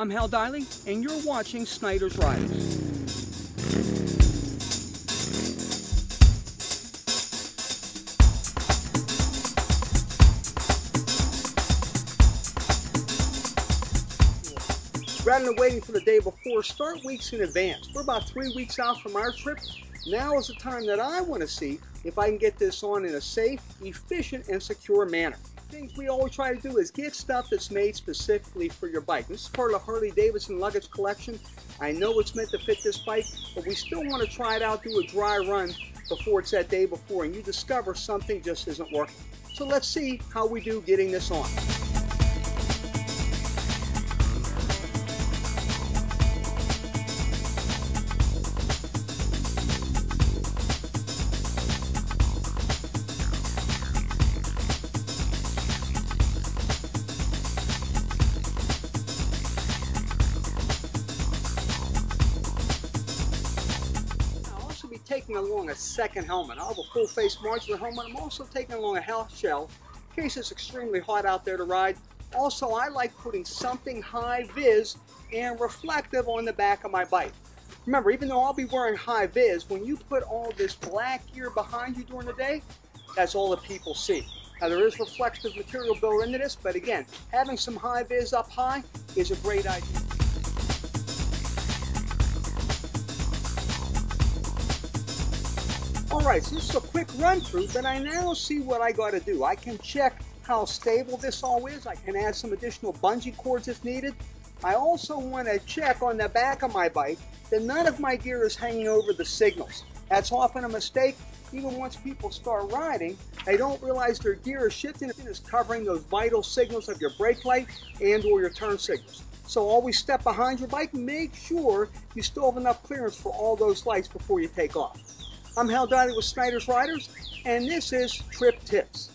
I'm Hal Deily, and you're watching Snyder's Riders. Rather than waiting for the day before, start weeks in advance. We're about three weeks out from our trip. Now is the time that I want to see if I can get this on in a safe, efficient, and secure manner. Things we always try to do is get stuff that's made specifically for your bike. This is part of the Harley Davidson luggage collection. I know it's meant to fit this bike, but we still want to try it out, do a dry run before it's that day before, and you discover something just isn't working. So let's see how we do getting this on. Taking along a second helmet. I'll have a full face modular helmet. I'm also taking along a health shell in case it's extremely hot out there to ride. Also, I like putting something high vis and reflective on the back of my bike. Remember, even though I'll be wearing high vis, when you put all this black gear behind you during the day, that's all that people see. Now there is reflective material built into this, but again, having some high vis up high is a great idea. Alright, so this is a quick run through, but I now see what I got to do. I can check how stable this all is. I can add some additional bungee cords if needed. I also want to check on the back of my bike that none of my gear is hanging over the signals. That's often a mistake. Even once people start riding, they don't realize their gear is shifting and is covering those vital signals of your brake light and or your turn signals. So always step behind your bike, make sure you still have enough clearance for all those lights before you take off. I'm Hal Deily with Snyder's Riders, and this is Trip Tips.